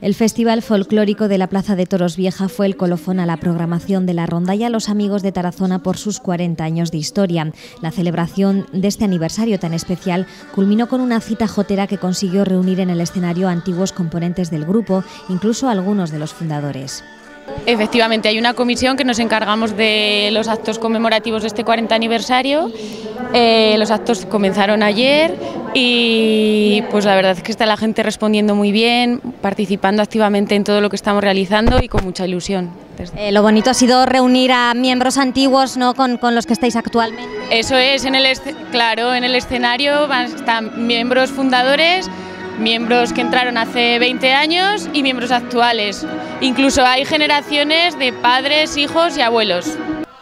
El Festival Folclórico de la Plaza de Toros Vieja fue el colofón a la programación de la ronda y a los amigos de Tarazona por sus 40 años de historia. La celebración de este aniversario tan especial culminó con una cita jotera que consiguió reunir en el escenario antiguos componentes del grupo, incluso algunos de los fundadores. Efectivamente, hay una comisión que nos encargamos de los actos conmemorativos de este 40 aniversario. Eh, los actos comenzaron ayer y pues la verdad es que está la gente respondiendo muy bien, participando activamente en todo lo que estamos realizando y con mucha ilusión. Eh, lo bonito ha sido reunir a miembros antiguos ¿no? con, con los que estáis actualmente. Eso es, en el claro, en el escenario están miembros fundadores, miembros que entraron hace 20 años y miembros actuales. Incluso hay generaciones de padres, hijos y abuelos.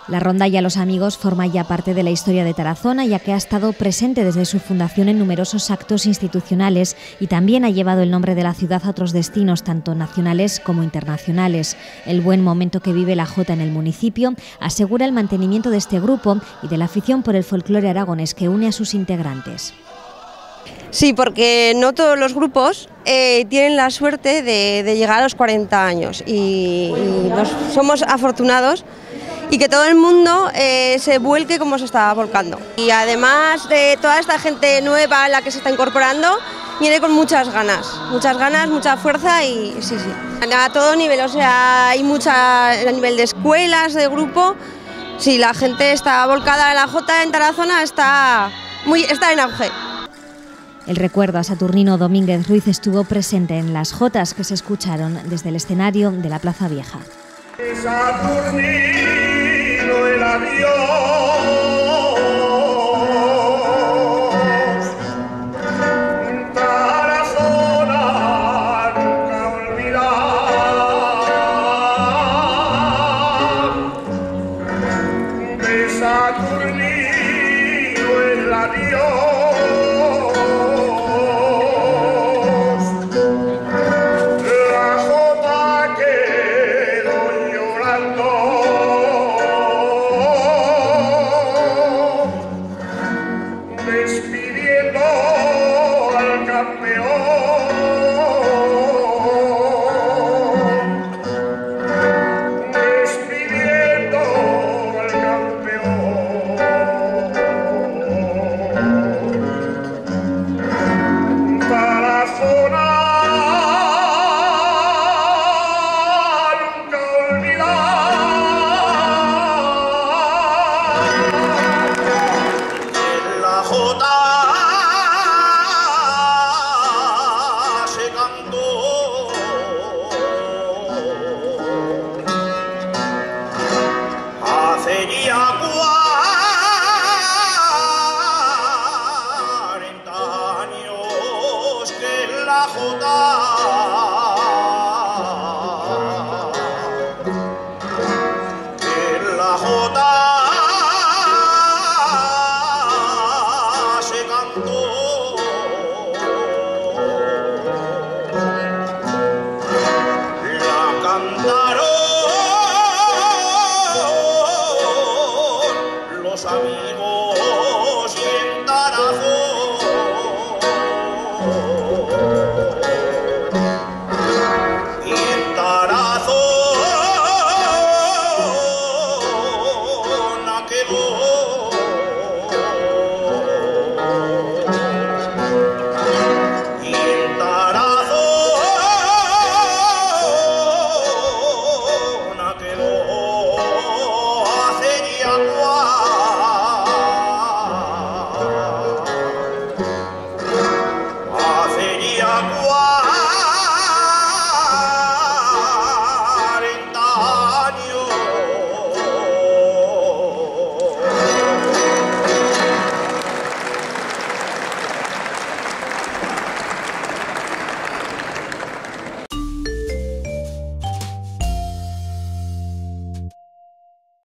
La Ronda y a los Amigos forma ya parte de la historia de Tarazona, ya que ha estado presente desde su fundación en numerosos actos institucionales y también ha llevado el nombre de la ciudad a otros destinos, tanto nacionales como internacionales. El buen momento que vive la Jota en el municipio asegura el mantenimiento de este grupo y de la afición por el folclore aragonés que une a sus integrantes. Sí, porque no todos los grupos eh, tienen la suerte de, llegar a los 40 años y, somos afortunados y que todo el mundo eh, se vuelque como se está volcando. Y además de toda esta gente nueva a la que se está incorporando, viene con muchas ganas, muchas ganas, mucha fuerza y sí, sí. A todo nivel, o sea, hay mucha a nivel de escuelas, de grupo, sí, la gente está volcada, la J en Tarazona está, muy, está en auge. El recuerdo a Saturnino Domínguez Ruiz estuvo presente en las jotas que se escucharon desde el escenario de la Plaza Vieja. 哦。